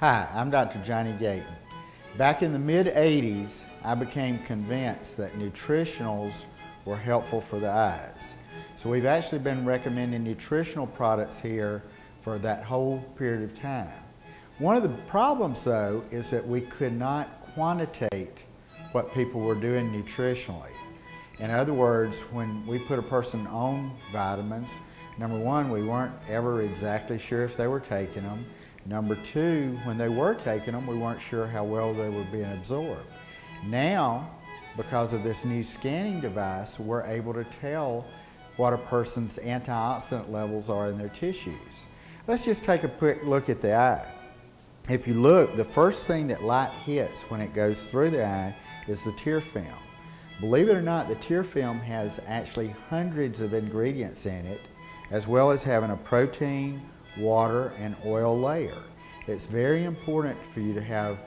Hi, I'm Dr. Johnny Gayton. Back in the mid 80s, I became convinced that nutritionals were helpful for the eyes. So we've actually been recommending nutritional products here for that whole period of time. One of the problems though is that we could not quantitate what people were doing nutritionally. In other words, when we put a person on vitamins, number one, we weren't ever exactly sure if they were taking them. Number two, when they were taking them, we weren't sure how well they were being absorbed. Now, because of this new scanning device, we're able to tell what a person's antioxidant levels are in their tissues. Let's just take a quick look at the eye. If you look, the first thing that light hits when it goes through the eye is the tear film. Believe it or not, the tear film has actually hundreds of ingredients in it, as well as having a protein, water, and oil layer. It's very important for you to have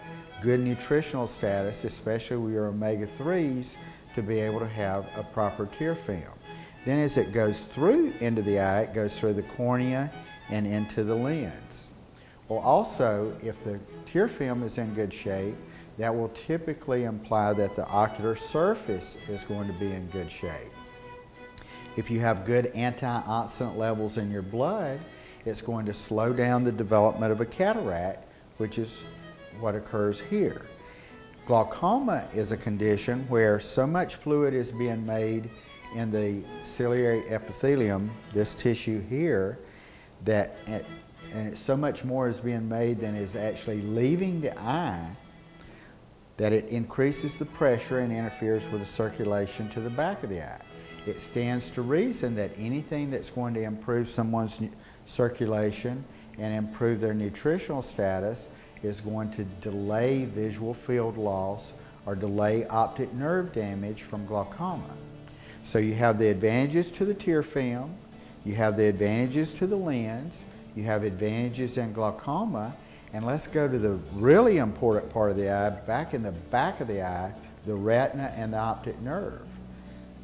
good nutritional status, especially with your omega-3s, to be able to have a proper tear film. Then as it goes through into the eye, it goes through the cornea and into the lens. Well, also, if the tear film is in good shape, that will typically imply that the ocular surface is going to be in good shape. If you have good antioxidant levels in your blood, it's going to slow down the development of a cataract, which is what occurs here. Glaucoma is a condition where so much fluid is being made in the ciliary epithelium, this tissue here, that it, and so much more is being made than is actually leaving the eye that it increases the pressure and interferes with the circulation to the back of the eye. It stands to reason that anything that's going to improve someone's circulation and improve their nutritional status is going to delay visual field loss or delay optic nerve damage from glaucoma. So you have the advantages to the tear film, you have the advantages to the lens, you have advantages in glaucoma, and let's go to the really important part of the eye, back in the back of the eye, the retina and the optic nerve.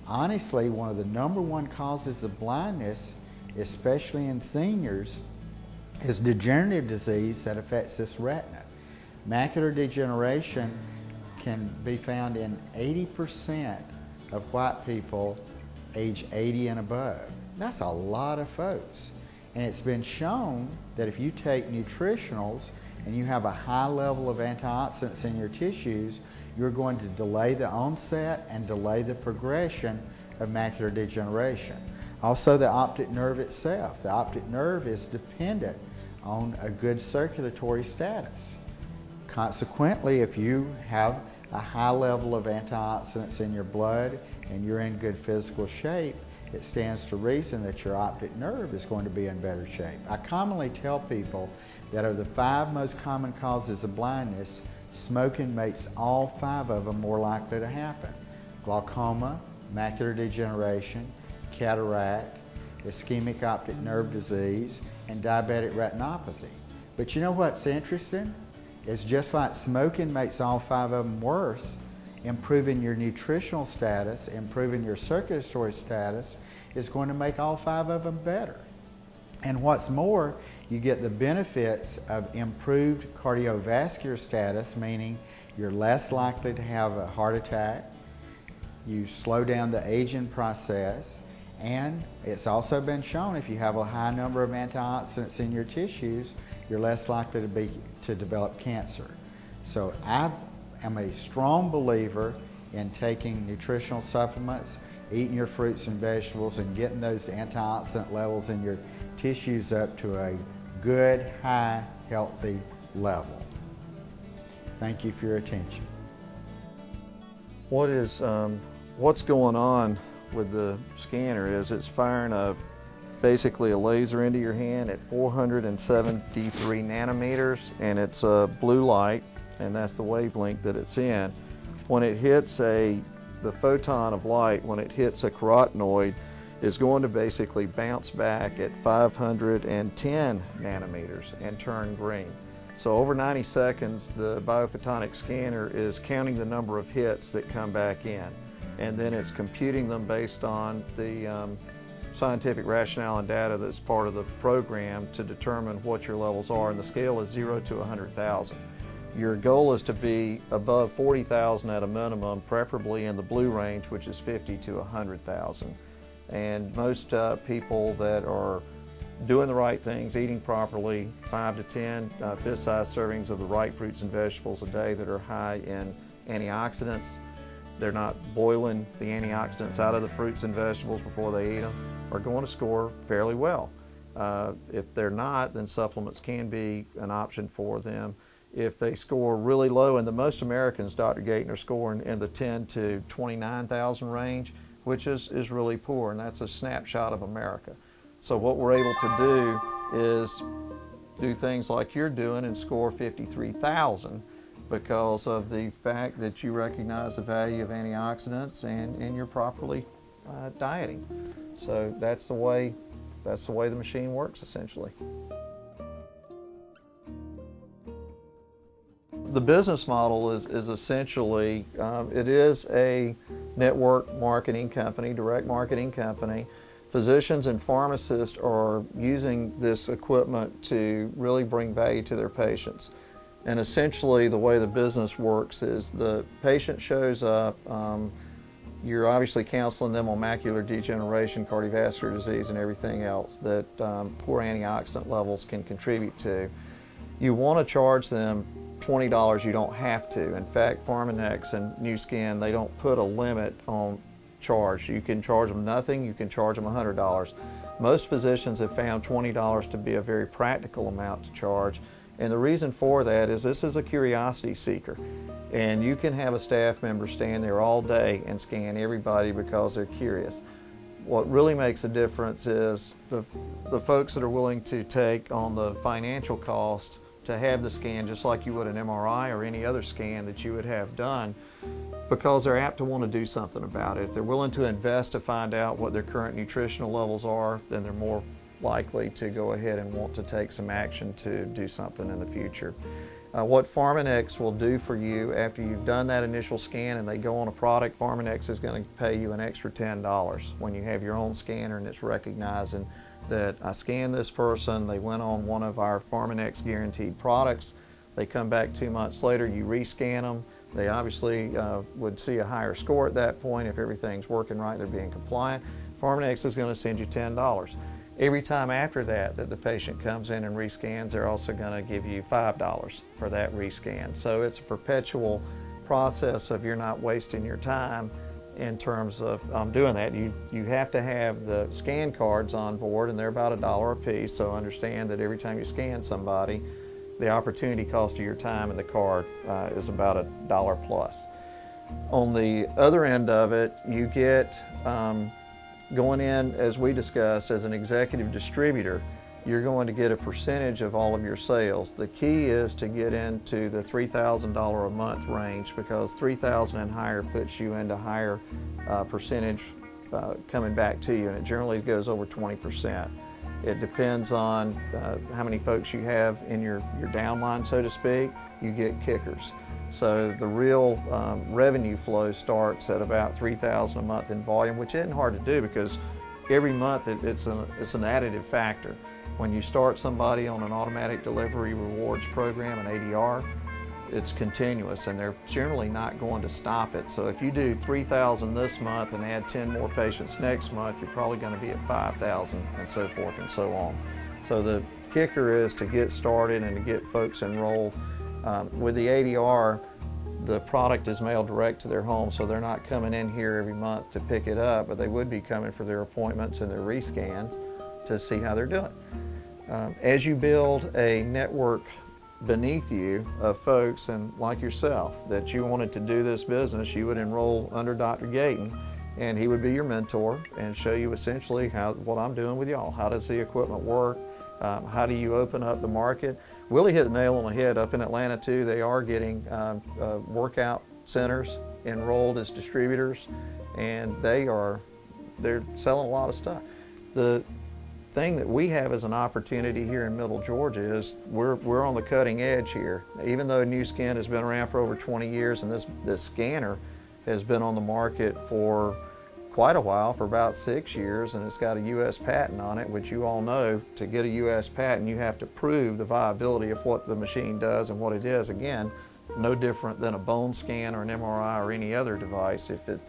Honestly, one of the number one causes of blindness, especially in seniors, is degenerative disease that affects this retina. Macular degeneration can be found in 80% of white people age 80 and above. That's a lot of folks. And it's been shown that if you take nutritionals and you have a high level of antioxidants in your tissues, you're going to delay the onset and delay the progression of macular degeneration. Also the optic nerve itself. The optic nerve is dependent on a good circulatory status. Consequently, if you have a high level of antioxidants in your blood and you're in good physical shape, it stands to reason that your optic nerve is going to be in better shape. I commonly tell people that of the five most common causes of blindness, smoking makes all five of them more likely to happen. Glaucoma, macular degeneration, cataract, ischemic optic nerve disease, and diabetic retinopathy. But you know what's interesting? It's just like smoking makes all five of them worse, improving your nutritional status, improving your circulatory status is going to make all five of them better. And what's more, you get the benefits of improved cardiovascular status, meaning you're less likely to have a heart attack, you slow down the aging process, and it's also been shown if you have a high number of antioxidants in your tissues, you're less likely to, be, to develop cancer. So I am a strong believer in taking nutritional supplements, eating your fruits and vegetables, and getting those antioxidant levels in your tissues up to a good, high, healthy level. Thank you for your attention. What is, um, what's going on with the scanner is it's firing a basically a laser into your hand at 473 nanometers and it's a blue light and that's the wavelength that it's in. When it hits a, the photon of light, when it hits a carotenoid, is going to basically bounce back at 510 nanometers and turn green. So over 90 seconds, the biophotonic scanner is counting the number of hits that come back in. And then it's computing them based on the um, scientific rationale and data that's part of the program to determine what your levels are, and the scale is 0 to 100,000. Your goal is to be above 40,000 at a minimum, preferably in the blue range, which is 50 to 100,000. And most uh, people that are doing the right things, eating properly, 5 to 10 uh, fist-sized servings of the right fruits and vegetables a day that are high in antioxidants. They're not boiling the antioxidants out of the fruits and vegetables before they eat them, are going to score fairly well. Uh, if they're not, then supplements can be an option for them. If they score really low, and the most Americans, Dr. Gayton, are scoring in the 10 to 29,000 range, which is, is really poor, and that's a snapshot of America. So what we're able to do is do things like you're doing and score 53,000 because of the fact that you recognize the value of antioxidants and, and you're properly uh, dieting. So that's the way that's the way the machine works essentially. The business model is, is essentially, um, it is a network marketing company, direct marketing company. Physicians and pharmacists are using this equipment to really bring value to their patients. And essentially the way the business works is the patient shows up, um, you're obviously counseling them on macular degeneration, cardiovascular disease, and everything else that um, poor antioxidant levels can contribute to. You want to charge them $20, you don't have to. In fact, Pharmanex and Nu Skin, they don't put a limit on charge. You can charge them nothing, you can charge them $100. Most physicians have found $20 to be a very practical amount to charge. And the reason for that is this is a curiosity seeker. And you can have a staff member stand there all day and scan everybody because they're curious. What really makes a difference is the, the folks that are willing to take on the financial cost to have the scan just like you would an MRI or any other scan that you would have done because they're apt to want to do something about it. If they're willing to invest to find out what their current nutritional levels are, then they're more likely to go ahead and want to take some action to do something in the future. Uh, what Pharmanex will do for you after you've done that initial scan and they go on a product, Pharmanex is going to pay you an extra $10 when you have your own scanner and it's recognizing that I scanned this person, they went on one of our Pharmanex guaranteed products, they come back two months later, you rescan them, they obviously uh, would see a higher score at that point if everything's working right, they're being compliant. Pharmanex is going to send you $10. Every time after that that the patient comes in and rescans, they're also going to give you $5 for that rescan. So it's a perpetual process of you're not wasting your time in terms of um, doing that. You, you have to have the scan cards on board and they're about a dollar a piece. So understand that every time you scan somebody, the opportunity cost of your time in the card uh, is about a dollar plus. On the other end of it, you get um, Going in, as we discussed, as an executive distributor, you're going to get a percentage of all of your sales. The key is to get into the $3,000 a month range because 3,000 and higher puts you into higher uh, percentage uh, coming back to you and it generally goes over 20%. It depends on uh, how many folks you have in your, your downline, so to speak. You get kickers. So the real um, revenue flow starts at about 3000 a month in volume, which isn't hard to do because every month it, it's, a, it's an additive factor. When you start somebody on an automatic delivery rewards program, an ADR, it's continuous and they're generally not going to stop it. So if you do 3,000 this month and add 10 more patients next month, you're probably going to be at 5,000 and so forth and so on. So the kicker is to get started and to get folks enrolled um, with the ADR, the product is mailed direct to their home, so they're not coming in here every month to pick it up, but they would be coming for their appointments and their rescans to see how they're doing. Um, as you build a network beneath you of folks and like yourself that you wanted to do this business, you would enroll under Dr. Gayton and he would be your mentor and show you essentially how what I'm doing with y'all. How does the equipment work? Um, how do you open up the market? Willie hit the nail on the head up in Atlanta too. They are getting um, uh, workout centers enrolled as distributors and they are they're selling a lot of stuff. The thing that we have as an opportunity here in Middle Georgia is we're, we're on the cutting edge here. Even though Nu Skin has been around for over 20 years and this, this scanner has been on the market for quite a while, for about six years, and it's got a U.S. patent on it, which you all know, to get a U.S. patent, you have to prove the viability of what the machine does and what it is. Again, no different than a bone scan or an MRI or any other device. If it,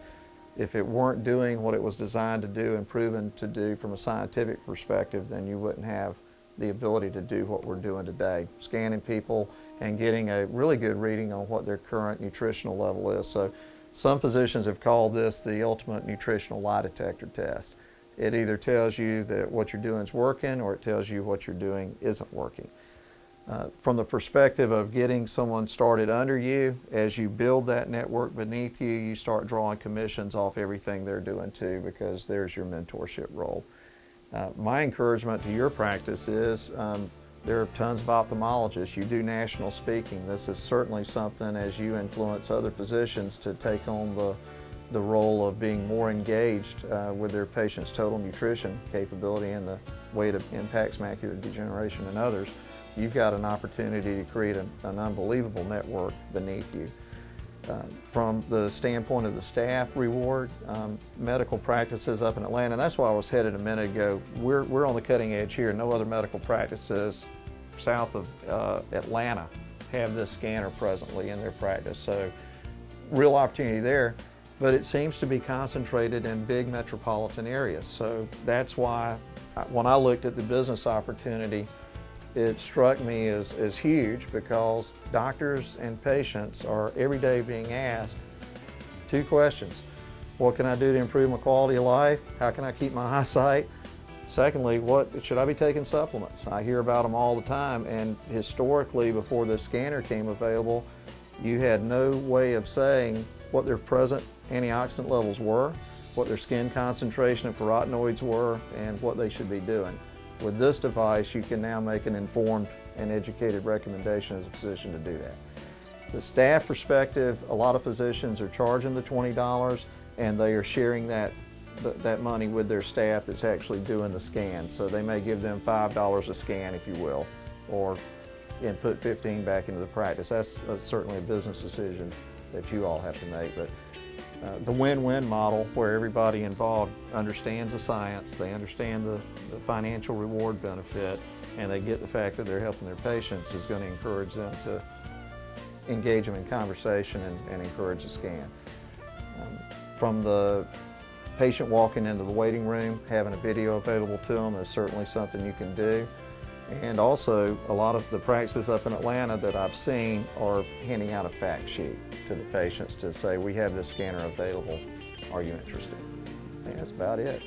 if it weren't doing what it was designed to do and proven to do from a scientific perspective, then you wouldn't have the ability to do what we're doing today, scanning people and getting a really good reading on what their current nutritional level is. So some physicians have called this the ultimate nutritional lie detector test. It either tells you that what you're doing is working or it tells you what you're doing isn't working. Uh, from the perspective of getting someone started under you, as you build that network beneath you, you start drawing commissions off everything they're doing too because there's your mentorship role. Uh, my encouragement to your practice is um, there are tons of ophthalmologists. You do national speaking. This is certainly something as you influence other physicians to take on the, the role of being more engaged uh, with their patient's total nutrition capability and the way it impacts macular degeneration and others you've got an opportunity to create an, an unbelievable network beneath you. Uh, from the standpoint of the staff reward, um, medical practices up in Atlanta, and that's why I was headed a minute ago. We're, we're on the cutting edge here. No other medical practices south of uh, Atlanta have this scanner presently in their practice. So real opportunity there, but it seems to be concentrated in big metropolitan areas. So that's why when I looked at the business opportunity, it struck me as, as huge because doctors and patients are every day being asked two questions. What can I do to improve my quality of life? How can I keep my eyesight? Secondly, what should I be taking supplements? I hear about them all the time and historically before the scanner came available, you had no way of saying what their present antioxidant levels were, what their skin concentration of carotenoids were, and what they should be doing. With this device, you can now make an informed and educated recommendation as a physician to do that. The staff perspective, a lot of physicians are charging the $20 and they are sharing that, that money with their staff that's actually doing the scan. So they may give them $5 a scan, if you will, or and put 15 back into the practice. That's, that's certainly a business decision that you all have to make. But uh, the win-win model where everybody involved understands the science, they understand the, the, financial reward benefit, and they get the fact that they're helping their patients is going to encourage them to engage them in conversation and, and encourage a scan. Um, from the patient walking into the waiting room, having a video available to them is certainly something you can do. And also, a lot of the practices up in Atlanta that I've seen are handing out a fact sheet to the patients to say, we have this scanner available. Are you interested? I think that's about it.